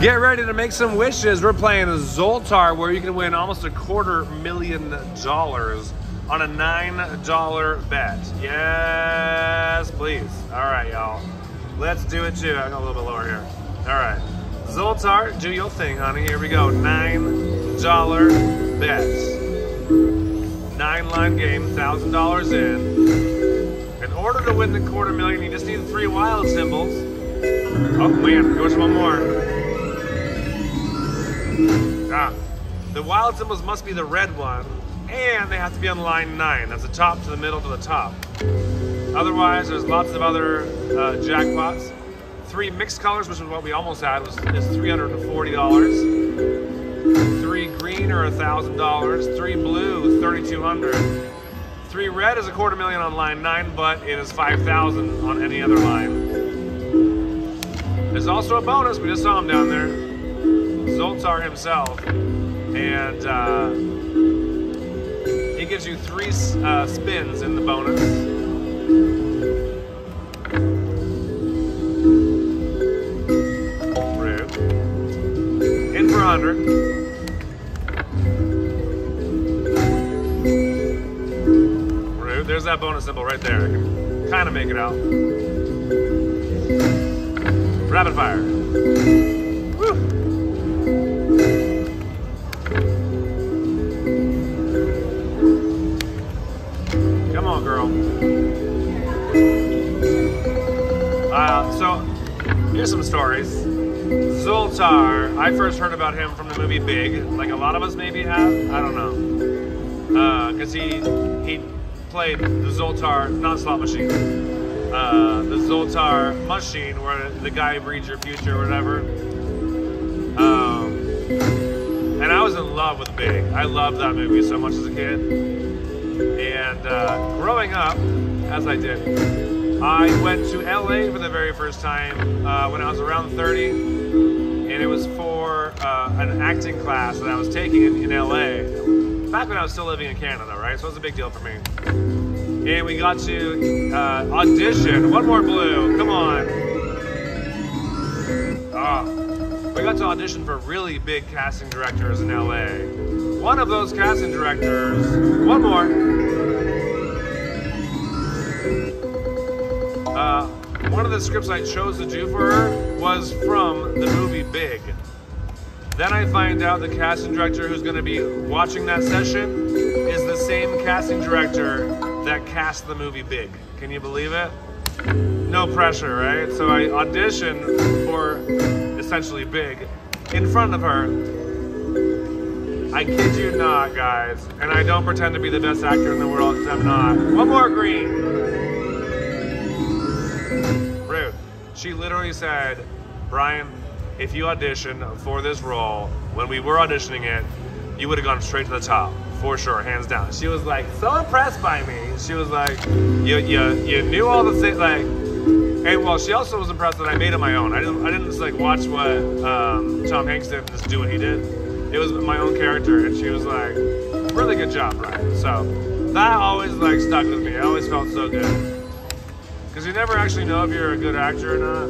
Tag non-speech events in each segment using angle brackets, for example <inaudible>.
Get ready to make some wishes. We're playing Zoltar, where you can win almost a quarter million dollars on a $9 bet. Yes, please. All right, y'all. Let's do it too. I got a little bit lower here. All right. Zoltar, do your thing, honey. Here we go. $9 bets. Nine line game, $1,000 in. In order to win the quarter million, you just need three wild symbols. Oh man, goes one more. Ah, the wild symbols must be the red one, and they have to be on line nine. That's the top to the middle to the top. Otherwise, there's lots of other uh, jackpots. Three mixed colors, which is what we almost had, was is $340. Three green or $1,000. Three blue, 3,200. Three red is a quarter million on line nine, but it is 5000 on any other line. There's also a bonus. We just saw him down there. Zoltar himself. And uh, he gives you three uh, spins in the bonus. Rude. In for 100. Rude. There's that bonus symbol right there. I can kind of make it out. Rapid fire. Here's some stories. Zoltar, I first heard about him from the movie Big, like a lot of us maybe have. I don't know. Because uh, he, he played the Zoltar non-slot machine uh, the Zoltar machine where the guy reads your future or whatever. Um, and I was in love with Big. I loved that movie so much as a kid. And uh, growing up, as I did, I went to LA for the very first time uh, when I was around 30. And it was for uh, an acting class that I was taking in, in LA. Back when I was still living in Canada, right? So it was a big deal for me and we got to uh, audition. One more blue, come on. Ah, we got to audition for really big casting directors in LA. One of those casting directors, one more. Uh, one of the scripts I chose to do for her was from the movie Big. Then I find out the casting director who's going to be watching that session is the same casting director that cast the movie Big. Can you believe it? No pressure, right? So I audition for essentially Big in front of her. I kid you not, guys. And I don't pretend to be the best actor in the world because I'm not. One more green. She literally said, Brian, if you audition for this role, when we were auditioning it, you would have gone straight to the top for sure, hands down. She was like so impressed by me. She was like, you you you knew all the things like, and well, she also was impressed that I made it my own. I didn't I didn't just like watch what um, Tom Hanks did and just do what he did. It was my own character, and she was like, really good job, Brian. So that always like stuck with me. I always felt so good because you never actually know if you're a good actor or not.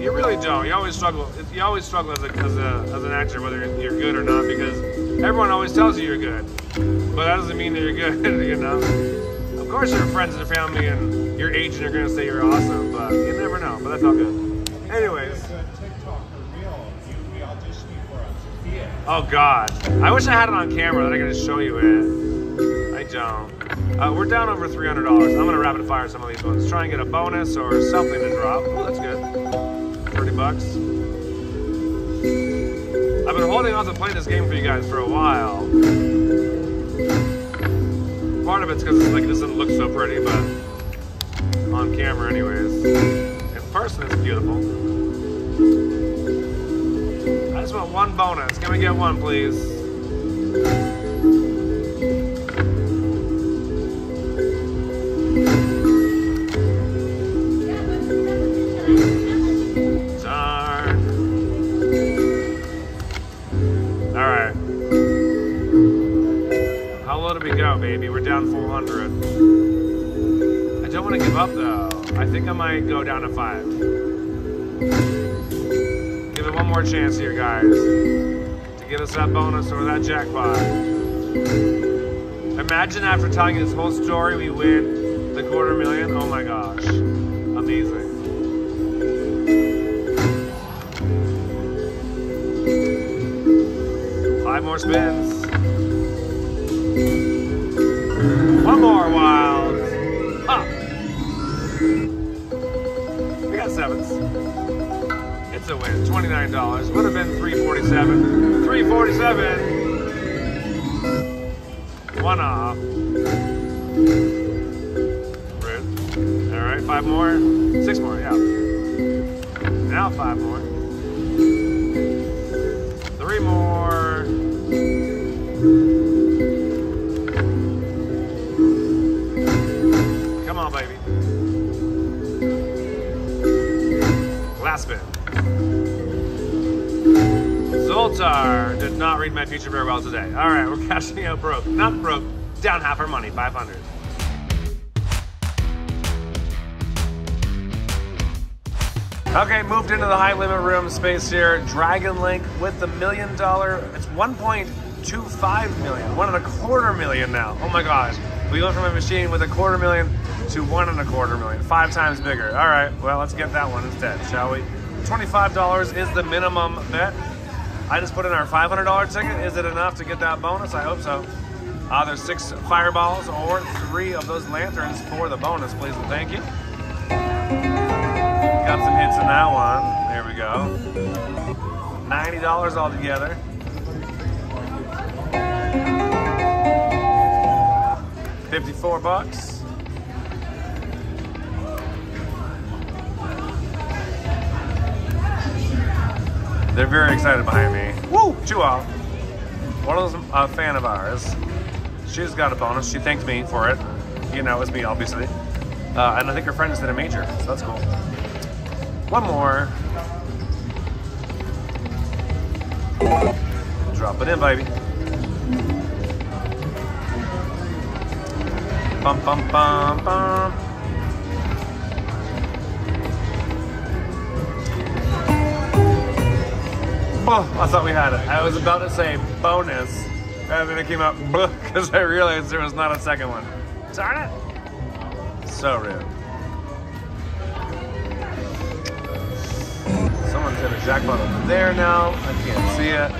You really don't. You always struggle. You always struggle as, a, as, a, as an actor, whether you're good or not, because everyone always tells you you're good, but that doesn't mean that you're good, <laughs> you know? Of course your friends and family and your agent are gonna say you're awesome, but you never know, but that's all good. Anyways. Oh God, I wish I had it on camera that I could just show you it. I don't. Uh, we're down over $300. I'm gonna rapid fire some of these ones. Try and get a bonus or something to drop. Oh, that's good. 30 bucks. I've been holding on to play this game for you guys for a while. Part of it's because like, it doesn't look so pretty, but on camera anyways. In person it's beautiful. I just want one bonus. Can we get one, please? Baby. We're down 400. I don't want to give up though. I think I might go down to five. Give it one more chance here, guys, to get us that bonus or that jackpot. Imagine after telling this whole story, we win the quarter million. Oh my gosh. Amazing. Five more spins. One more wild. Up. We got sevens. It's a win. Twenty-nine dollars. Would have been three forty-seven. Three forty-seven. One off. Rude. All right, five more. Six more. Yeah. Now five more. Three more. Baby. Last spin. Zoltar did not read my future very well today. All right, we're <laughs> cashing out broke. Not broke, down half our money, 500. Okay, moved into the high limit room space here. Dragon Link with the million dollar, it's 1.25 million, one and a quarter million now. Oh my gosh. We went from a machine with a quarter million to one and a quarter million, five times bigger. All right, well, let's get that one instead, shall we? $25 is the minimum bet. I just put in our $500 ticket. Is it enough to get that bonus? I hope so. Uh, there's six fireballs or three of those lanterns for the bonus, please and thank you. Got some hits in that one. There we go. $90 altogether. Fifty-four bucks. They're very excited behind me. Woo! Off. One of them's a fan of ours. She's got a bonus. She thanked me for it. You know, it's me, obviously. Uh, and I think her friend just did a major, so that's cool. One more. Drop it in, baby. Bum, bum, bum, bum. Oh, I thought we had it. I was about to say bonus, and then it came out <laughs> because I realized there was not a second one. Darn it! So rude. Someone's got a jackpot over there now. I can't see it.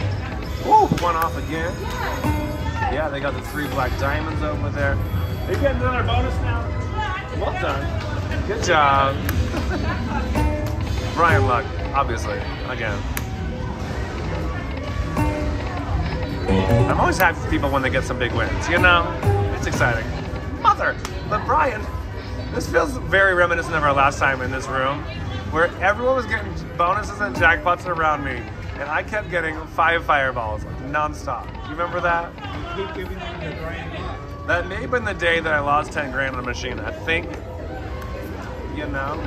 Woo! One off again. Yeah, they got the three black diamonds over there. They get another bonus now. Well done. Good job. <laughs> Brian Luck, obviously, again. I'm always happy for people when they get some big wins, you know? It's exciting. Mother! But Brian, this feels very reminiscent of our last time in this room, where everyone was getting bonuses and jackpots around me, and I kept getting five fireballs nonstop. You remember that? The That may have been the day that I lost 10 grand on a machine. I think, you know.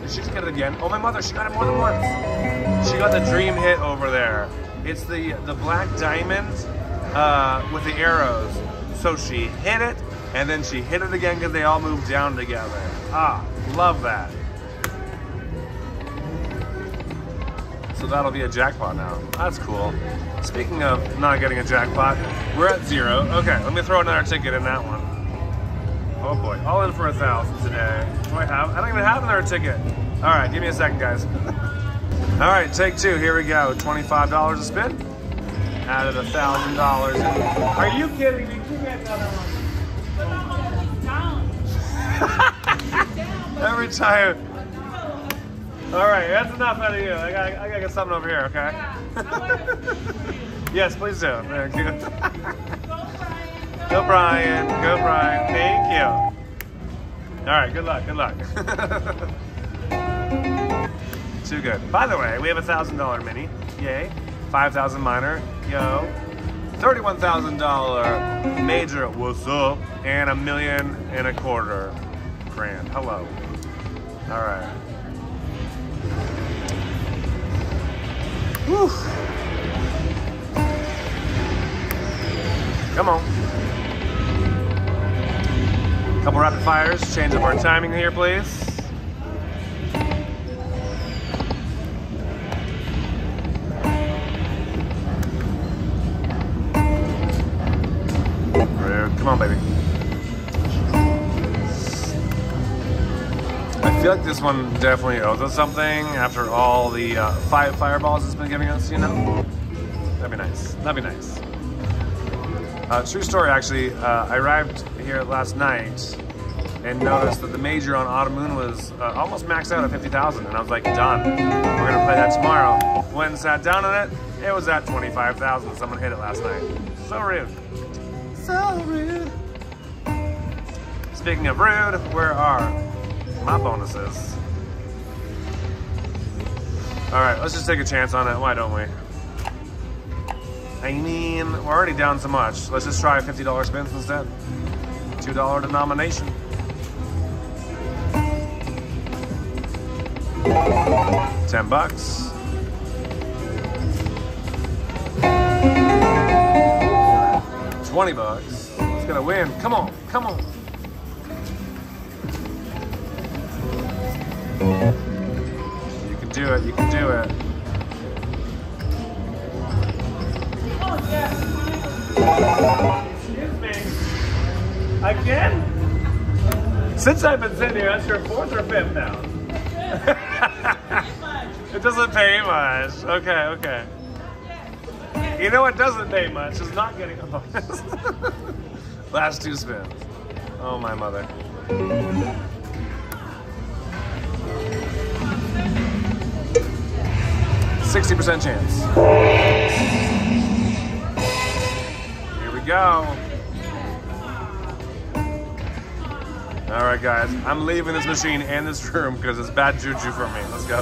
Did she just get it again? Oh, my mother, she got it more than once. She got the dream hit over there. It's the the black diamond uh, with the arrows. So she hit it, and then she hit it again because they all moved down together. Ah, love that. So that'll be a jackpot now. That's cool. Speaking of not getting a jackpot, we're at zero. Okay, let me throw another ticket in that one. Oh boy, all in for a thousand today. Do I have? I don't even have another ticket. All right, give me a second, guys. <laughs> all right, take two. Here we go. Twenty-five dollars a spin. Added a thousand dollars. Are you kidding me? Give me another one. Every time. All right, that's enough out of you. I gotta, I gotta get something over here, okay? yes, please do. Thank you. Go Brian. Go Brian. Thank you. All right, good luck. Good luck. <laughs> Too good. By the way, we have a thousand dollar mini. Yay. Five thousand minor. Yo. Thirty-one thousand dollar major. What's up? And a million and a quarter grand. Hello. All right. Whew. Come on. Couple rapid fires. Change up our timing here, please. Feel like this one definitely owes us something after all the uh, five fireballs it's been giving us, you know? That'd be nice. That'd be nice. Uh, true story, actually. Uh, I arrived here last night and noticed that the major on Autumn Moon was uh, almost maxed out at 50,000. And I was like, done. We're going to play that tomorrow. Went and sat down on it. It was at 25,000. Someone hit it last night. So rude. So rude. Speaking of rude, where are my bonuses? All right, let's just take a chance on it. Why don't we? I mean, we're already down so much. Let's just try $50 spins instead. $2 denomination. Ten bucks. Twenty bucks. It's gonna win. Come on, come on. You can do it, you can do it. Excuse me. Again? Since I've been sitting here, that's your fourth or fifth now. <laughs> it doesn't pay much. Okay, okay. You know what doesn't pay much is not getting a bonus. <laughs> Last two spins. Oh my mother. Sixty percent chance. Here we go. All right, guys. I'm leaving this machine and this room because it's bad juju for me. Let's go.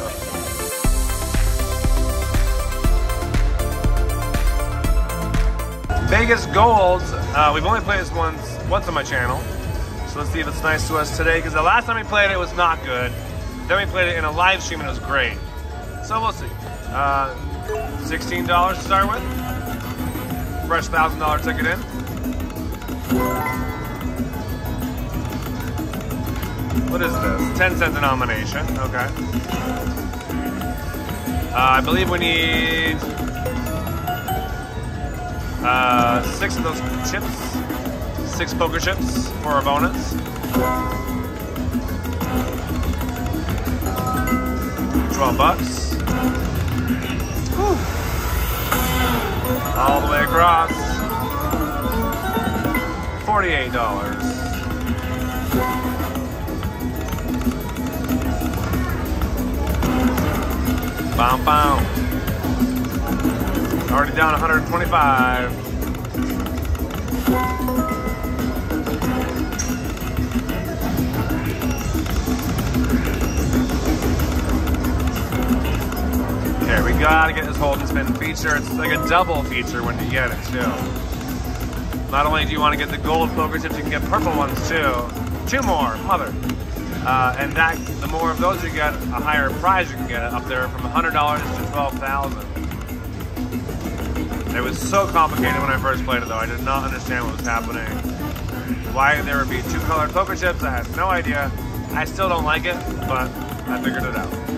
Vegas Gold. Uh, we've only played this once, once on my channel. So let's see if it's nice to us today. Because the last time we played it was not good. Then we played it in a live stream and it was great. So we'll. Uh, $16 to start with. Fresh $1,000 ticket in. What is this? 10 cent denomination. Okay. Uh, I believe we need uh, six of those chips. Six poker chips for our bonus. Twelve bucks. Whew. All the way across. Forty-eight dollars. Bam, bam. Already down 125. We gotta get this hold and spin feature. It's like a double feature when you get it too. Not only do you want to get the gold poker chips, you can get purple ones too. Two more, mother. Uh, and that, the more of those you get, a higher prize you can get up there from $100 to 12000 It was so complicated when I first played it though. I did not understand what was happening. Why there would be two colored poker chips, I had no idea. I still don't like it, but I figured it out.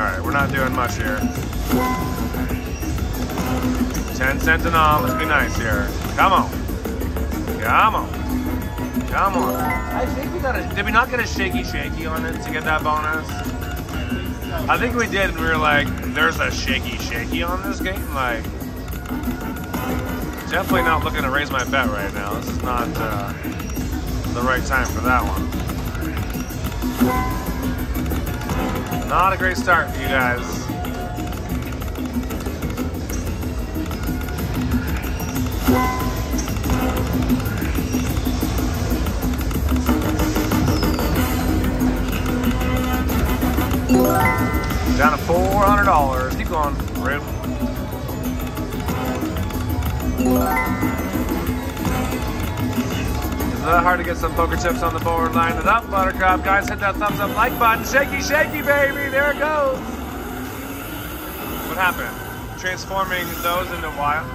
Alright, we're not doing much here. 10 cents let's be nice here. Come on. Come on. Come on. I think we got a. Did we not get a shaky shaky on it to get that bonus? I think we did, and we were like, "There's a shaky shaky on this game." Like, definitely not looking to raise my bet right now. This is not uh, the right time for that one. Not a great start for you guys. Down to four hundred dollars. Keep going, Rip. Is hard to get some poker chips on the board? Line it up, Buttercup. Guys, hit that thumbs up like button. Shaky, shaky, baby. There it goes. What happened? Transforming those into wild.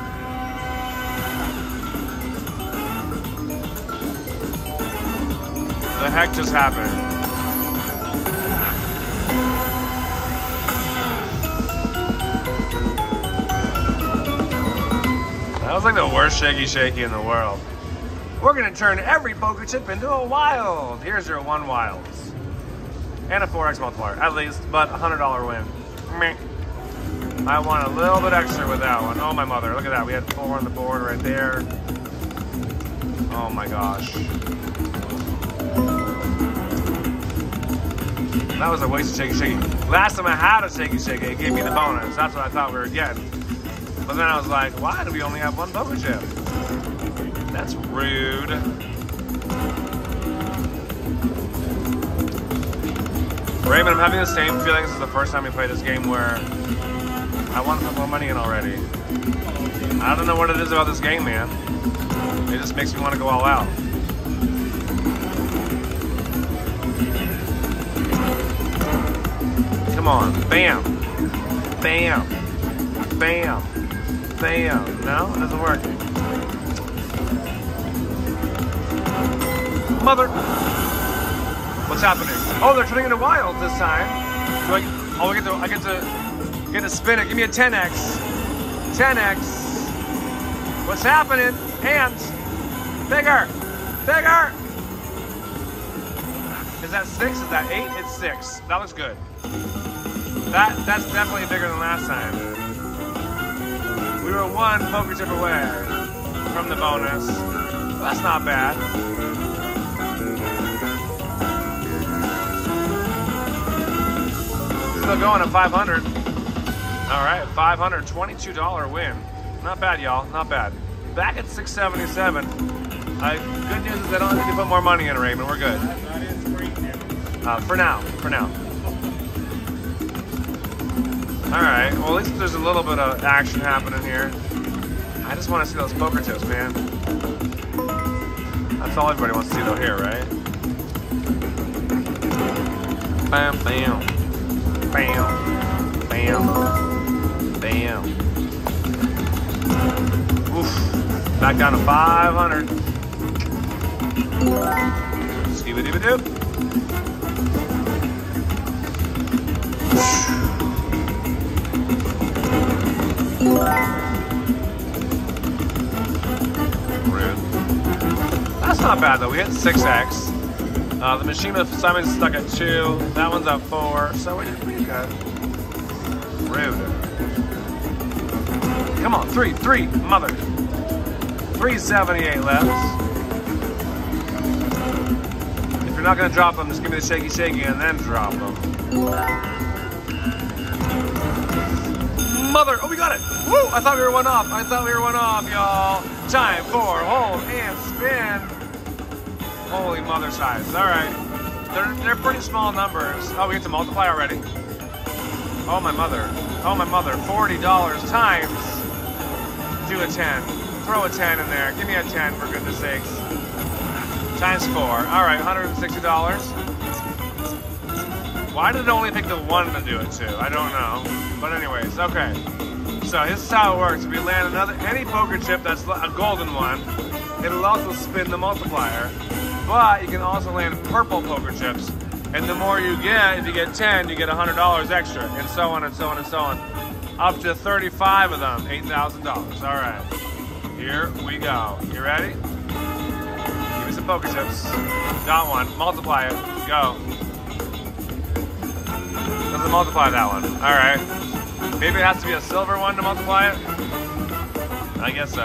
The heck just happened? That was like the worst shaky shaky in the world. We're gonna turn every poker chip into a wild. Here's your one wilds. And a 4x multiplier, at least, but a $100 win. I want a little bit extra with that one. Oh my mother, look at that. We had four on the board right there. Oh my gosh. That was a waste of shaky shaky. Last time I had a shaky shaky, it gave me the bonus. That's what I thought we were getting. But then I was like, why do we only have one poker chip? Rude. Raymond, I'm having the same feeling. This is the first time we played this game where I want to put more money in already. I don't know what it is about this game, man. It just makes me want to go all out. Come on. Bam. Bam. Bam. Bam. No? It doesn't work. Mother. What's happening? Oh, they're turning into wild this time. Do I, oh, I get to, I get to, get to spin it. Give me a 10x. 10x. What's happening? Hands. Bigger. Bigger. Is that six? Is that eight? It's six. That looks good. That that's definitely bigger than last time. We were one poker chip away from the bonus. That's not bad. Still going at 500. All right, $522 win. Not bad, y'all. Not bad. Back at 677. Uh, good news is I don't have to put more money in, Raymond. We're good. Uh, for now. For now. All right. Well, at least there's a little bit of action happening here. I just want to see those poker tips, man. That's all everybody wants to see, though, here, right? Bam, bam, bam, bam, bam. Oof. Back down to 500. Skibidi doop. Rude. That's not bad though. We hit 6x. Uh, the machine of Simon's stuck at 2. That one's at 4. So we did pretty. Rude. Come on. 3. 3. Mother. 378 left. If you're not going to drop them, just give me the shaky shaky and then drop them. Mother. Oh, we got it. Woo! I thought we were one off. I thought we were one off, y'all. Time for hold and spin. Holy mother size. All right. They're, they're pretty small numbers. Oh, we get to multiply already. Oh, my mother. Oh, my mother. $40 times. Do a 10. Throw a 10 in there. Give me a 10 for goodness sakes. Times four. All right, $160. Why did it only pick the one to do it to? I don't know. But anyways, okay. So this is how it works. If you land another any poker chip that's a golden one, it'll also spin the multiplier. But you can also land purple poker chips. And the more you get, if you get 10, you get $100 extra, and so on and so on and so on. Up to 35 of them, $8,000. All right. Here we go. You ready? Give me some poker chips. Got one. Multiply it. Go. Doesn't multiply that one. All right. Maybe it has to be a silver one to multiply it. I guess so.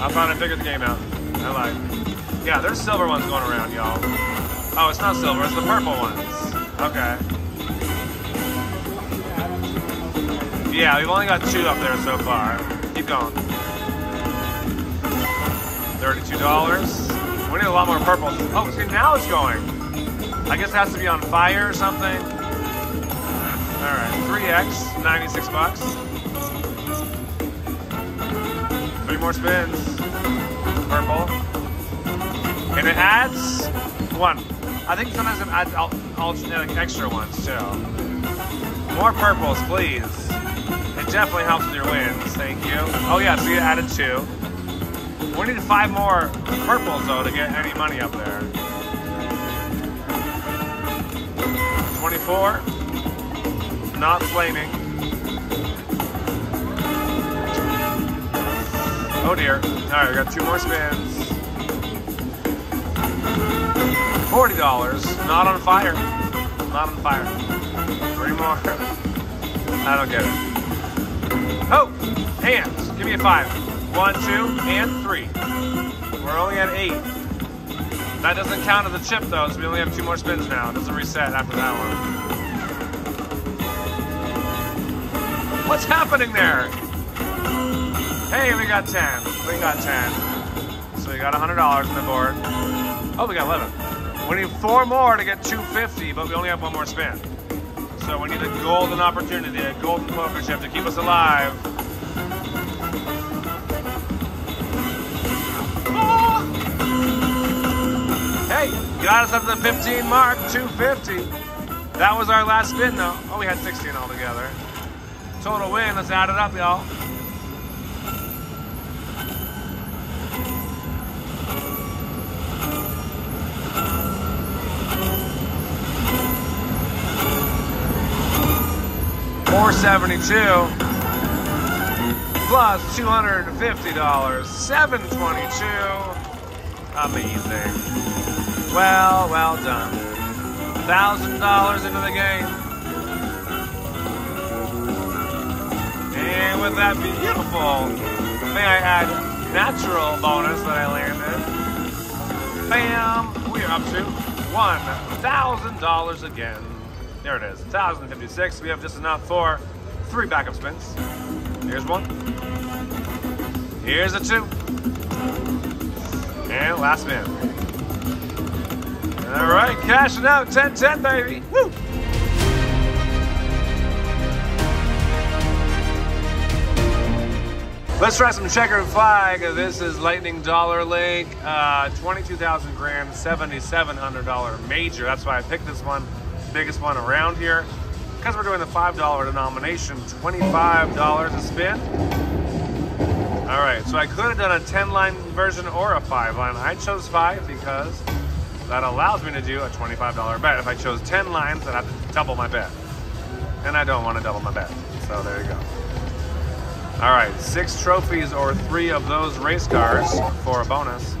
I'm trying to figure the game out. I like. Yeah, there's silver ones going around, y'all. Oh, it's not silver. It's the purple ones. Okay. Yeah, we've only got two up there so far. Keep going. Thirty-two dollars. We need a lot more purples. Oh, see now it's going. I guess it has to be on fire or something. All right, 3x, 96 bucks. Three more spins. Purple. And it adds one. I think sometimes it adds al- alternate extra ones too. More purples, please. It definitely helps with your wins. Thank you. Oh yeah, so you added two. We need five more purples though to get any money up there. 24. Not flaming. Oh dear. Alright, we got two more spins. Forty dollars. Not on fire. Not on fire. Three more. I don't get it. Oh, hands. Give me a five. One, two, and three. We're only at eight. That doesn't count as a chip though, so we only have two more spins now. It doesn't reset after that one. What's happening there? Hey, we got 10. We got 10. So we got $100 on the board. Oh, we got 11. We need four more to get 250, but we only have one more spin. So we need a golden opportunity, a golden poker chip to keep us alive. Oh. Hey, got us up to the 15 mark, 250. That was our last spin though. Oh, we had 16 altogether. Total win, let's add it up, y'all. Four seventy-two plus two hundred and fifty dollars, seven twenty-two. Amazing. Well, well done. Thousand dollars into the game. And with that beautiful, may I add, natural bonus that I landed, bam, we are up to $1,000 again. There it is, 1,056. We have just enough for three backup spins. Here's one. Here's a two. And last spin. All right, cashing out 10-10, baby. Woo! Let's try some checkered flag. This is Lightning Dollar Link, uh, 22,000 grand, $7,700 major. That's why I picked this one, biggest one around here. Because we're doing the $5 denomination, $25 a spin. All right, so I could have done a 10 line version or a five line. I chose five because that allows me to do a $25 bet. If I chose 10 lines, I'd have to double my bet. And I don't want to double my bet. So there you go. All right, six trophies or three of those race cars for a bonus.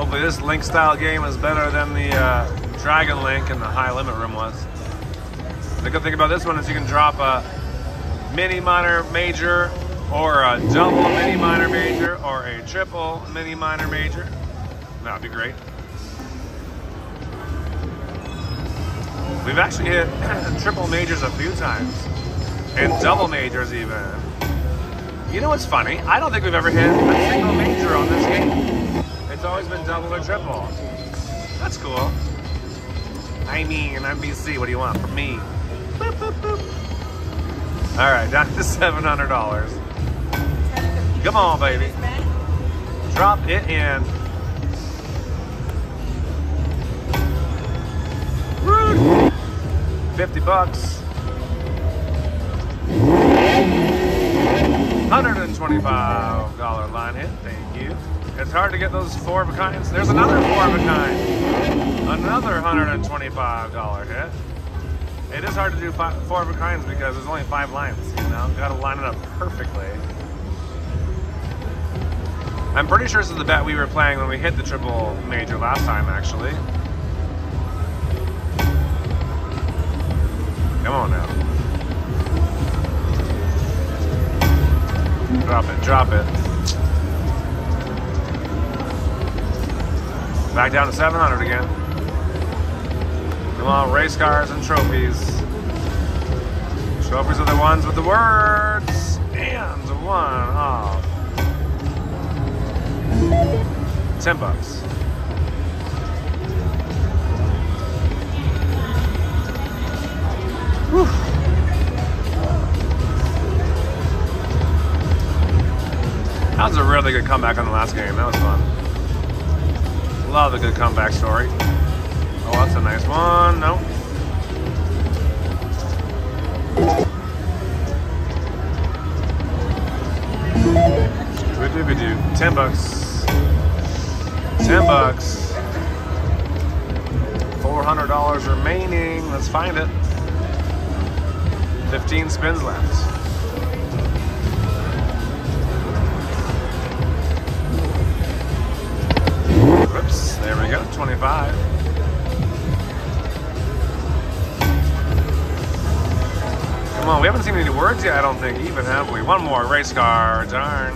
Hopefully this Link style game is better than the uh, Dragon Link and the high limit room was. The good thing about this one is you can drop a mini minor major or a double mini minor major or a triple mini minor major. That'd be great. We've actually hit <clears throat> triple majors a few times, and double majors even. You know what's funny? I don't think we've ever hit a single major on this game. Always been double or triple. That's cool. I mean, NBC, what do you want from me? Boop, boop, boop. All right, down to <laughs> $700. Come on, baby. Drop it in. Rude. 50 bucks. $125 line hit. Thank you. It's hard to get those four of a kinds. There's another four of a kind. Another $125 hit. It is hard to do five, four of a kinds because there's only five lines, you know? Gotta line it up perfectly. I'm pretty sure this is the bet we were playing when we hit the triple major last time, actually. Come on now. Drop it, drop it. Back down to 700 again. Come on, race cars and trophies. Trophies are the ones with the words. And one off. 10 bucks. Whew. That was a really good comeback on the last game. That was fun. Love a good comeback story. Oh, that's a nice one. Nope. Ten bucks. Ten bucks. Four hundred dollars remaining. Let's find it. 15 spins left. We go, 25. Come on, we haven't seen any words yet, I don't think, even, have we? One more, race car, darn.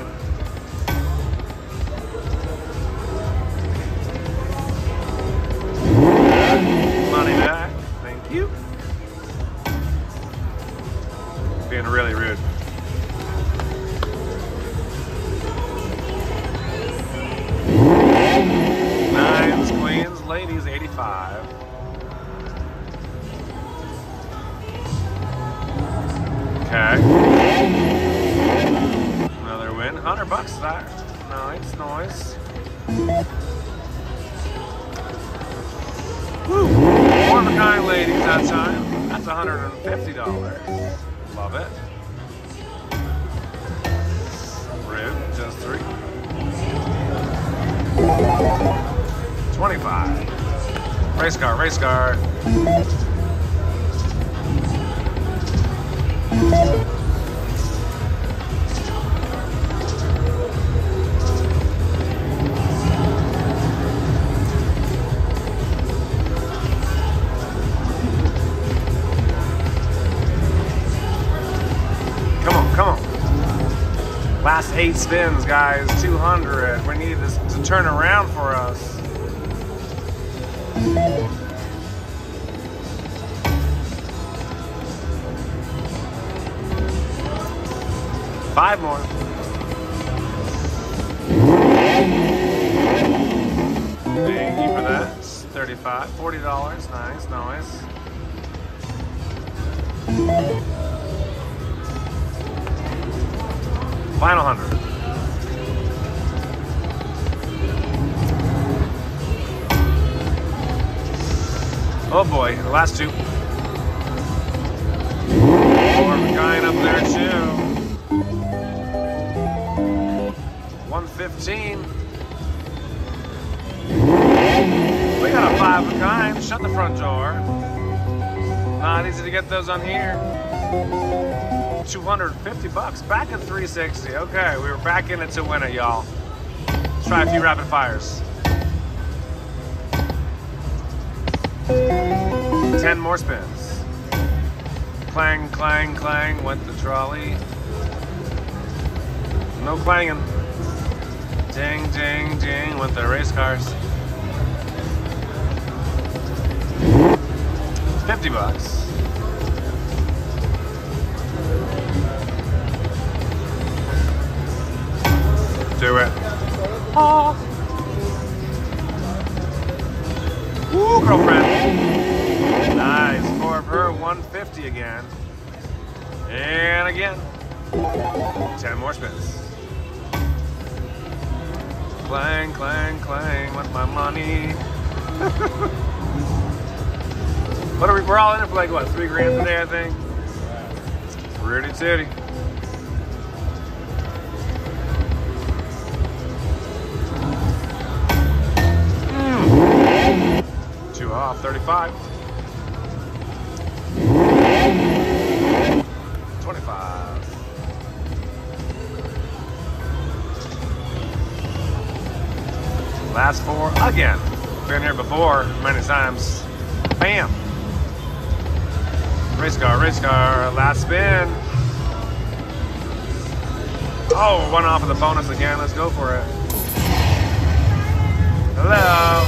Money back, thank you. Being really rude. Ladies, 85. Okay. Another win. 100 bucks that. Nice, nice. Woo! Four of a kind ladies that time. That's $150. Love it. Rude, just three. 25. Race car, race car. Come on, come on. Last eight spins, guys. 200. We need this to turn around for us. Five more. Thank you for that. It's 35 $40. Nice, nice. Final hundred. Oh boy, the last two. 115. We got a five of a kind. Shut the front door. Not easy to get those on here. 250 bucks. Back at 360. Okay, we were back in it to win it, y'all. Let's try a few rapid fires. 10 more spins. Clang, clang, clang went the trolley. No clanging. Ding, ding, ding with the race cars. 50 bucks. Do it. Oh. Woo, girlfriend. Nice. Four of her, 150 again. And again. 10 more spins. Clang, clang, clang with my money. <laughs> what are we? We're all in it for like what? Three grand today, I think. Pretty titty. Hmm. Two off, 35. 25. Last four again. Been here before many times. Bam. Race car, race car. Last spin. Oh, one off of the bonus again. Let's go for it. Hello.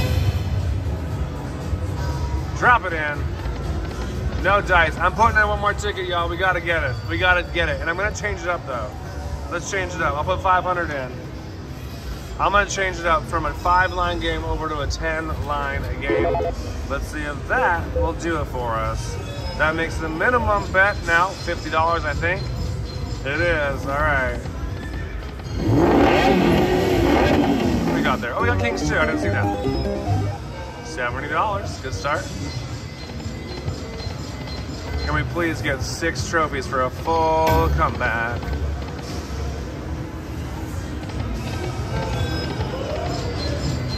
Drop it in. No dice. I'm putting in one more ticket, y'all. We gotta get it. We gotta get it. And I'm gonna change it up though. Let's change it up. I'll put 500 in. I'm gonna change it up from a five line game over to a 10 line game. Let's see if that will do it for us. That makes the minimum bet now $50, I think. It is, all right. We got there? Oh, we got Kings too, I didn't see that. $70, good start. Can we please get six trophies for a full comeback?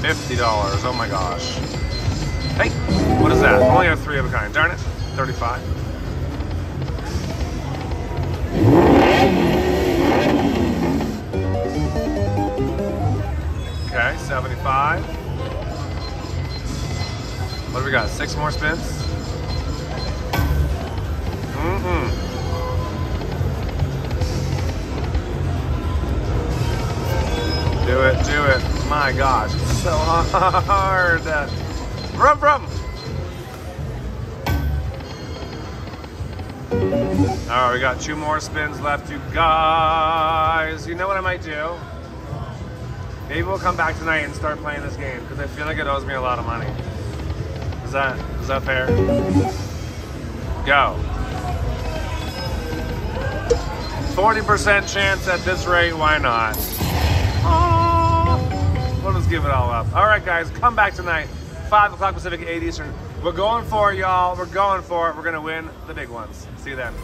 Fifty dollars. Oh my gosh. Hey, what is that? Only have three of a kind. Darn it. Thirty-five. Okay, seventy-five. What do we got? Six more spins? Mm-mm. Do it, do it. My gosh, so hard. Rum, rum. All right, we got two more spins left, you guys. You know what I might do? Maybe we'll come back tonight and start playing this game because I feel like it owes me a lot of money. Is that is that fair? Go. 40% chance at this rate, why not? Give it all up. All right, guys, come back tonight, 5 o'clock Pacific, 8 Eastern. We're going for it, y'all. We're going for it. We're going to win the big ones. See you then.